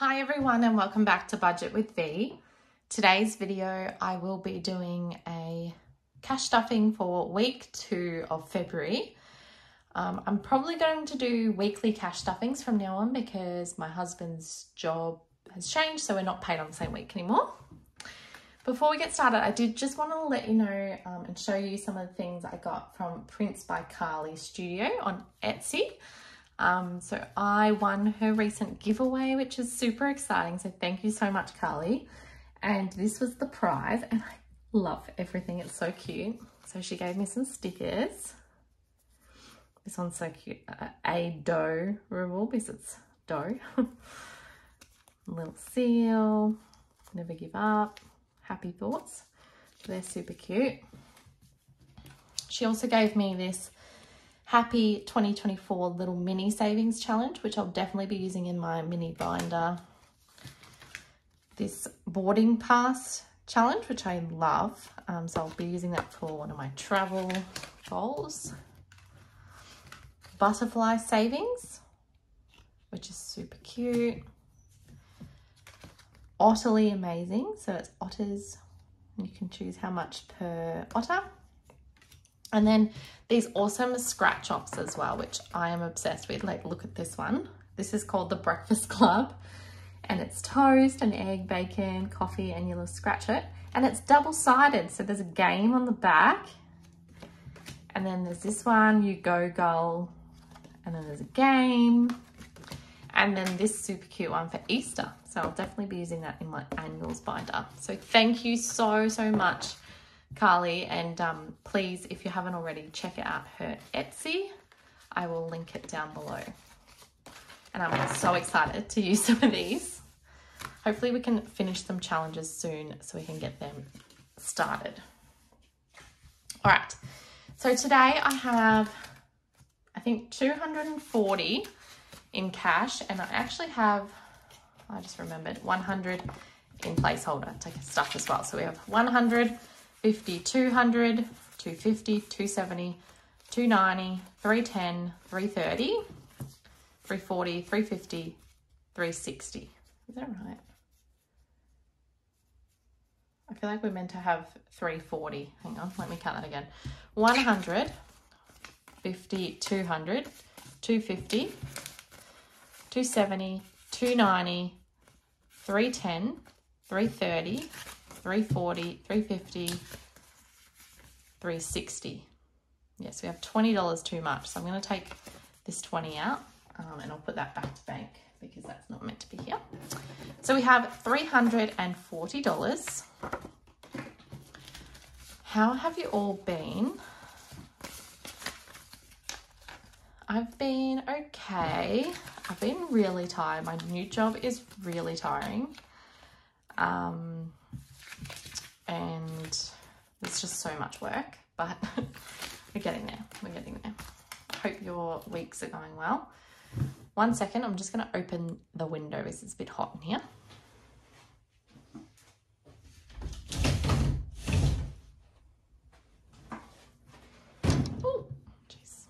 Hi everyone and welcome back to Budget with Vee. Today's video I will be doing a cash stuffing for week two of February. Um, I'm probably going to do weekly cash stuffings from now on because my husband's job has changed so we're not paid on the same week anymore. Before we get started, I did just want to let you know um, and show you some of the things I got from Prints by Carly Studio on Etsy. Um, so I won her recent giveaway, which is super exciting. So thank you so much, Carly. And this was the prize and I love everything. It's so cute. So she gave me some stickers. This one's so cute. Uh, a dough rule because it's dough. little seal, never give up, happy thoughts. They're super cute. She also gave me this Happy 2024 little mini savings challenge, which I'll definitely be using in my mini binder. This boarding pass challenge, which I love. Um, so I'll be using that for one of my travel goals. Butterfly savings, which is super cute. Otterly amazing. So it's otters. You can choose how much per otter. And then these awesome scratch offs as well, which I am obsessed with. Like, look at this one. This is called the Breakfast Club and it's toast and egg, bacon, coffee, and you'll scratch it. And it's double-sided, so there's a game on the back. And then there's this one, you go goal. And then there's a game. And then this super cute one for Easter. So I'll definitely be using that in my annuals binder. So thank you so, so much Carly. And um, please, if you haven't already, check out her Etsy. I will link it down below. And I'm so excited to use some of these. Hopefully we can finish some challenges soon so we can get them started. All right, so today I have, I think 240 in cash and I actually have, I just remembered, 100 in placeholder to stuff as well. So we have 100, 50, 200, 250, 270, 290, 310, 330, 340, 350, 360. Is that right? I feel like we're meant to have 340. Hang on, let me count that again. 100, 50, 200, 250, 270, 290, 310, 330, 340, 350, 360. Yes, we have $20 too much. So I'm going to take this 20 out um, and I'll put that back to bank because that's not meant to be here. So we have $340. How have you all been? I've been okay. I've been really tired. My new job is really tiring. Um, it's just so much work, but we're getting there. We're getting there. Hope your weeks are going well. One second, I'm just going to open the window because it's a bit hot in here. Oh, jeez.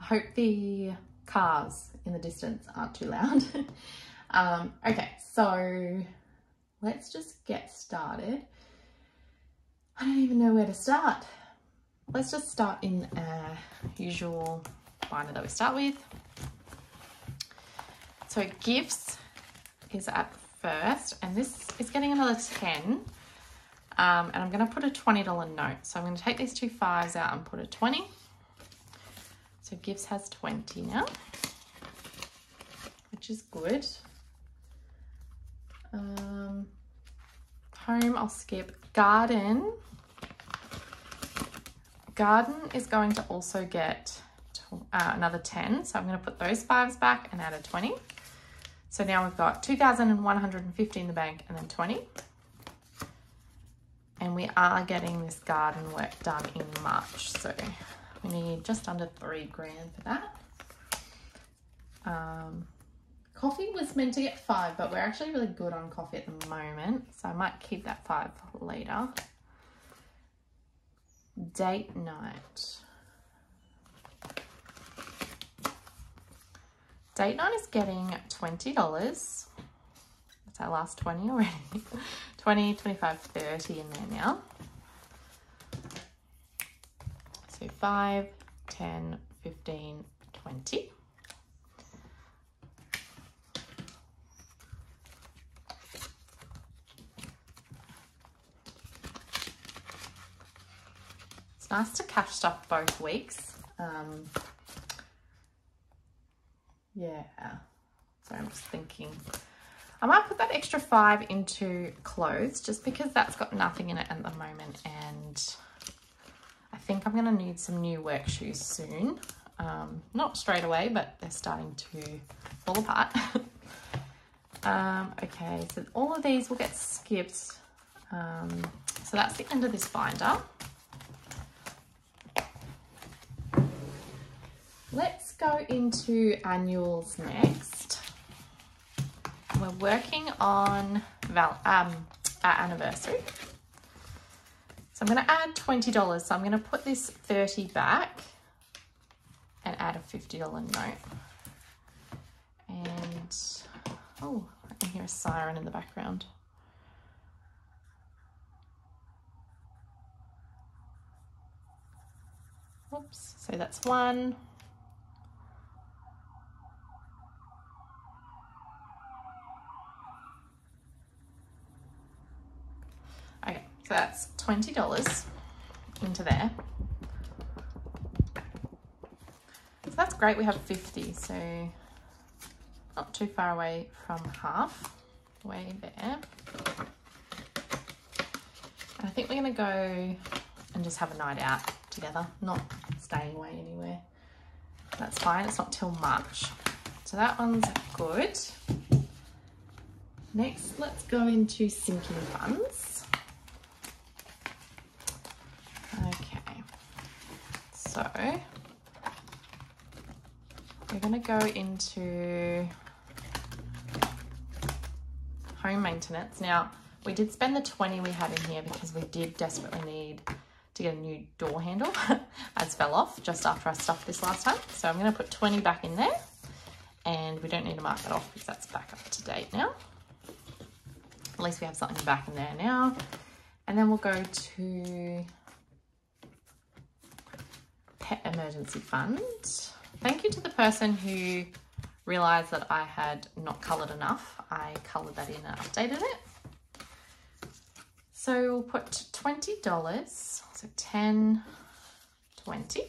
I hope the cars the distance aren't too loud. um, okay, so let's just get started. I don't even know where to start. Let's just start in our usual binder that we start with. So gifts is at first, and this is getting another 10. Um, and I'm going to put a $20 note. So I'm going to take these two fives out and put a 20. So gifts has 20 now which is good. Um, home, I'll skip. Garden. Garden is going to also get uh, another 10. So I'm going to put those fives back and add a 20. So now we've got 2,150 in the bank and then 20. And we are getting this garden work done in March. So we need just under three grand for that. Um, Coffee was meant to get five, but we're actually really good on coffee at the moment. So I might keep that five later. Date night. Date night is getting $20. That's our last 20 already. 20, 25, 30 in there now. So 5, 10, 15, 20. It's nice to cash stuff both weeks. Um, yeah, so I'm just thinking. I might put that extra five into clothes just because that's got nothing in it at the moment and I think I'm going to need some new work shoes soon. Um, not straight away, but they're starting to fall apart. um, okay, so all of these will get skipped. Um, so that's the end of this binder. Let's go into annuals next. We're working on val um, our anniversary. So I'm going to add $20. So I'm going to put this 30 back and add a $50 note. And, oh, I can hear a siren in the background. Oops, so that's one. So that's $20 into there. So that's great. We have 50, so not too far away from half way there. And I think we're to go and just have a night out together, not staying away anywhere. That's fine. It's not till March. So that one's good. Next, let's go into sinking funds. So we're going to go into home maintenance. Now, we did spend the 20 we had in here because we did desperately need to get a new door handle as fell off just after I stuffed this last time. So I'm going to put 20 back in there and we don't need to mark that off because that's back up to date now. At least we have something back in there now. And then we'll go to Pet Emergency Fund. Thank you to the person who realised that I had not coloured enough. I coloured that in and updated it. So we'll put $20, so 10, 20.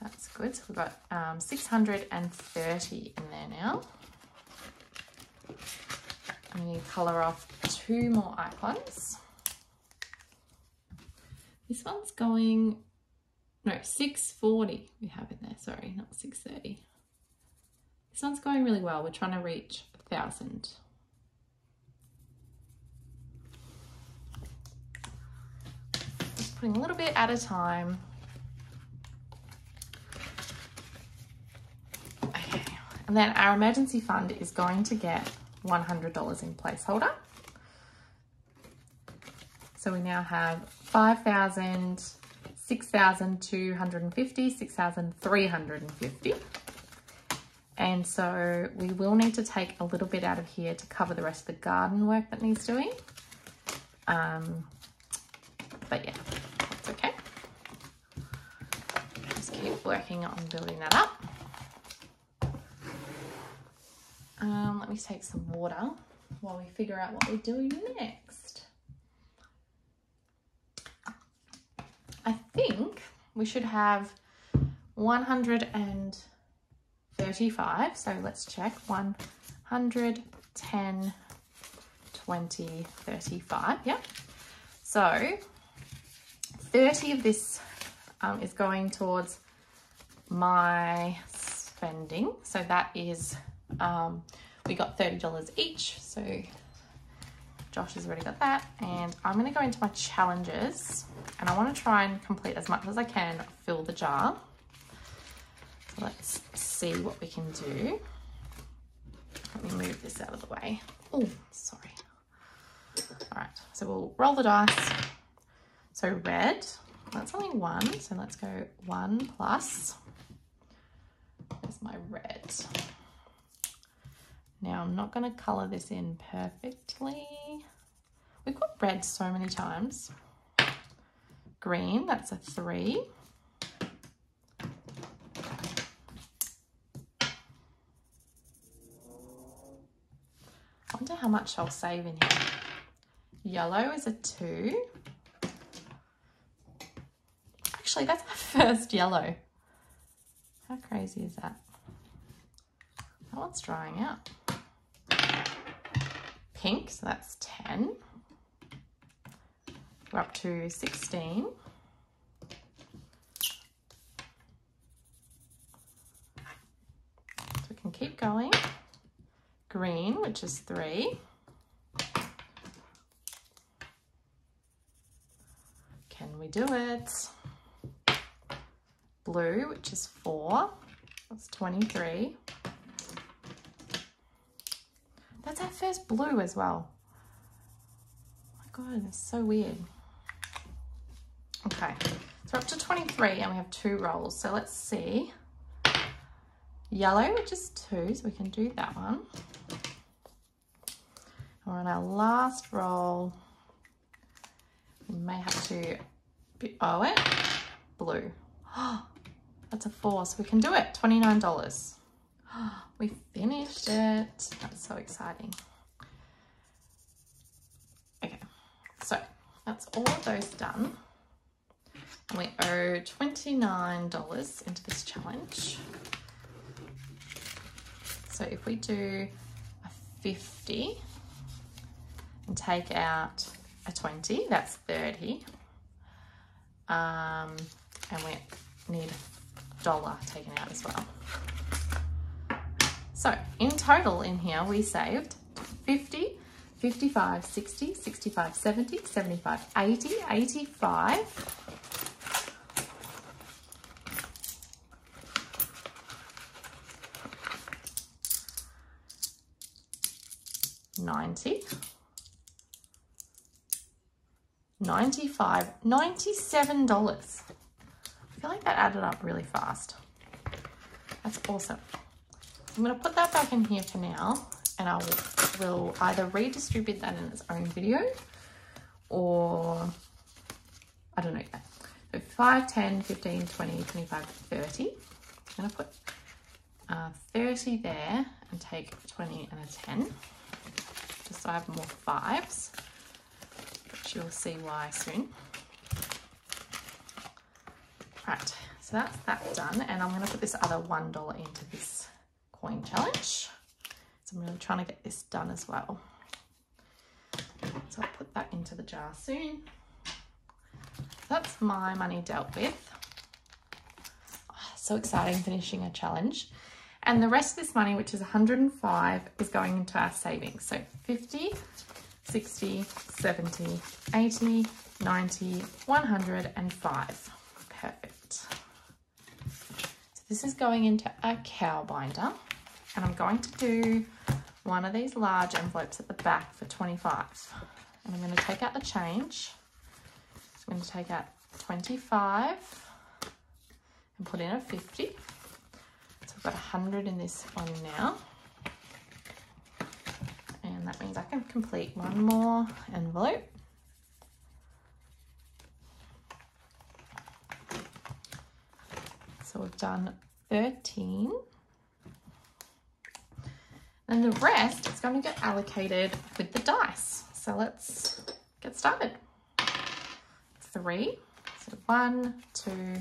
That's good. So we've got um, 630 in there now. I'm going to colour off two more icons. This one's going no, 640 we have in there, sorry, not 630. This one's going really well. We're trying to reach a thousand. Just putting a little bit at a time. Okay, and then our emergency fund is going to get $100 in placeholder. So we now have 5,000 6,250, 6,350. And so we will need to take a little bit out of here to cover the rest of the garden work that needs doing. Um, but yeah, that's okay. Just keep working on building that up. Um, let me take some water while we figure out what we're doing next. I think we should have 135. So let's check 110, 20, 35. Yeah. So 30 of this um, is going towards my spending. So that is, um, we got $30 each. So Josh has already got that. And I'm gonna go into my challenges and I wanna try and complete as much as I can, fill the jar. So let's see what we can do. Let me move this out of the way. Oh, sorry. All right, so we'll roll the dice. So red, that's only one, so let's go one plus There's my red. Now I'm not going to colour this in perfectly. We've got red so many times. Green, that's a three. I wonder how much I'll save in here. Yellow is a two. Actually, that's my first yellow. How crazy is that? That one's drying out. Pink, so that's 10. We're up to 16. So we can keep going. Green, which is three. Can we do it? Blue, which is four. That's 23. That's our first blue as well. Oh my God, it's so weird. Okay, so we're up to 23 and we have two rolls. So let's see. Yellow, which is two, so we can do that one. We're on our last roll. We may have to, be, oh it, blue. Oh, that's a four, so we can do it, $29. We finished it. That's so exciting. Okay, so that's all of those done. And we owe $29 into this challenge. So if we do a 50 and take out a 20, that's 30. Um, and we need a dollar taken out as well. So in total in here, we saved 50, 55, 60, 65, 70, 75, 80, 85, Ninety, ninety-five, ninety-seven dollars. I feel like that added up really fast. That's awesome. I'm going to put that back in here for now and I will either redistribute that in its own video or I don't know. So 5, 10, 15, 20, 25, 30. I'm going to put uh, 30 there and take 20 and a 10 just so I have more fives, which you'll see why soon. Right, so that's that done and I'm going to put this other $1 into this coin challenge. So I'm really trying to get this done as well. So I'll put that into the jar soon. That's my money dealt with. Oh, so exciting finishing a challenge. And the rest of this money, which is 105, is going into our savings. So 50, 60, 70, 80, 90, 105. Perfect. So this is going into a cow binder and I'm going to do one of these large envelopes at the back for 25 and I'm going to take out the change. So I'm going to take out 25 and put in a 50 so I've got 100 in this one now. And that means I can complete one more envelope. So we've done 13 and the rest is going to get allocated with the dice. So let's get started. Three, so one, two,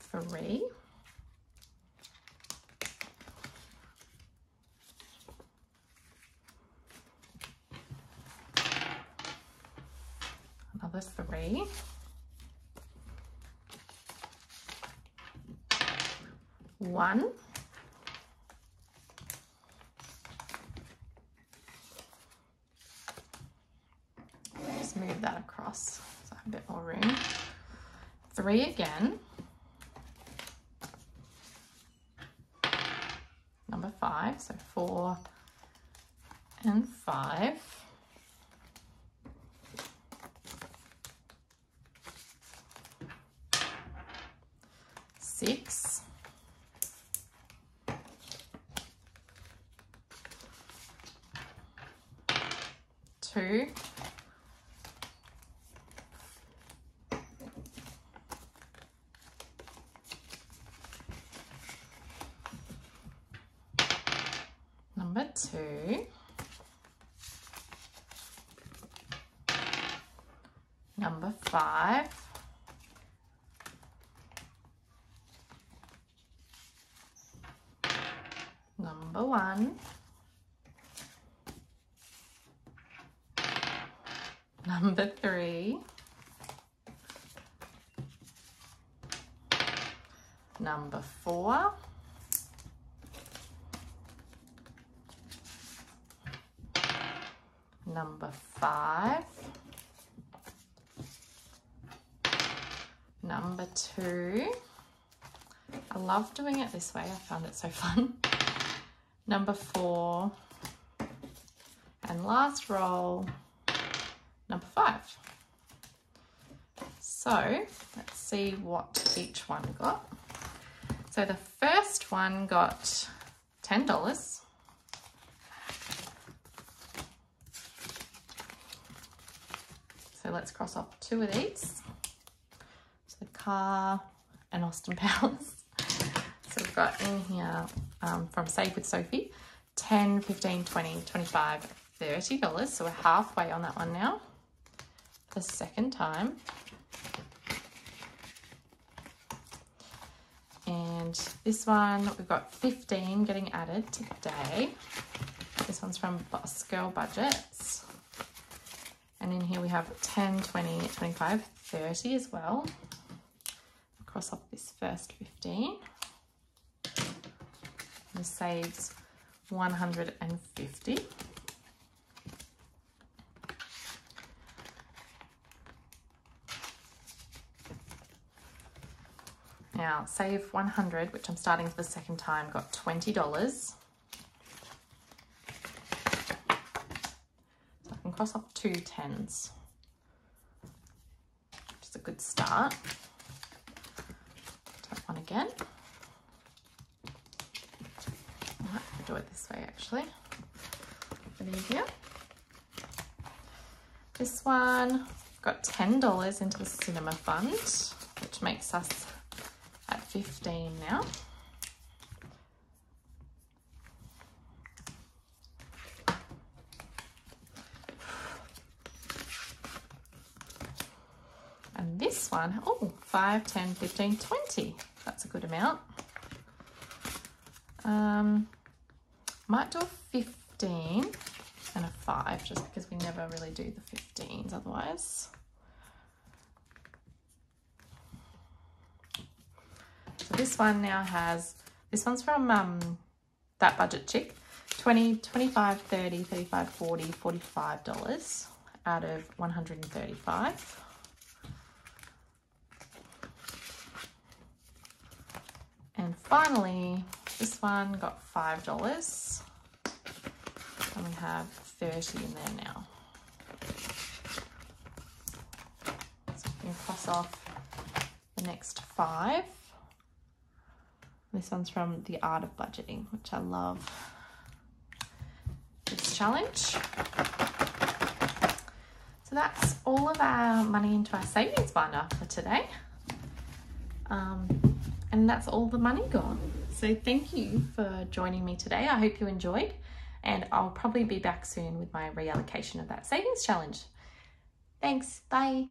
three. Another three. One. three again. Number five, so four and five. Six. Two. Number three. Number four. Number five. Number two. I love doing it this way. I found it so fun. Number four. And last roll, number five. So let's see what each one got. So the first one got $10. So let's cross off two of these. So car and Austin Powers. So we've got in here um, from Save with Sophie, 10, 15, 20, 25, $30. So we're halfway on that one now. The second time. And this one, we've got 15 getting added today. This one's from Boss Girl Budgets. And in here we have 10, 20, 25, 30 as well. Cross off this first 15. This saves 150. Now, save 100, which I'm starting for the second time, got $20. So I can cross off two tens, which is a good start. Tap one again. Might do it this way actually, bit easier. This one, got $10 into the cinema fund, which makes us at 15 now. And this one, oh, 5, 10, 15, 20. That's a good amount. Um, might do a 15 and a 5 just because we never really do the 15s otherwise. So this one now has, this one's from um, That Budget Chick, 20, 25, 30, 35, 40, $45 out of 135. And finally, this one got $5. And we have 30 in there now. So we can cross off the next five. This one's from The Art of Budgeting, which I love this challenge. So that's all of our money into our savings binder for today. Um, and that's all the money gone. So thank you for joining me today. I hope you enjoyed and I'll probably be back soon with my reallocation of that savings challenge. Thanks, bye.